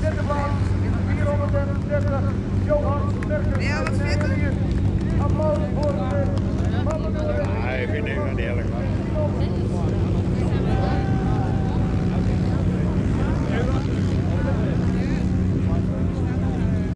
30, Johan Ja, wat vindt u? Voor de ik vind het niet eerlijk.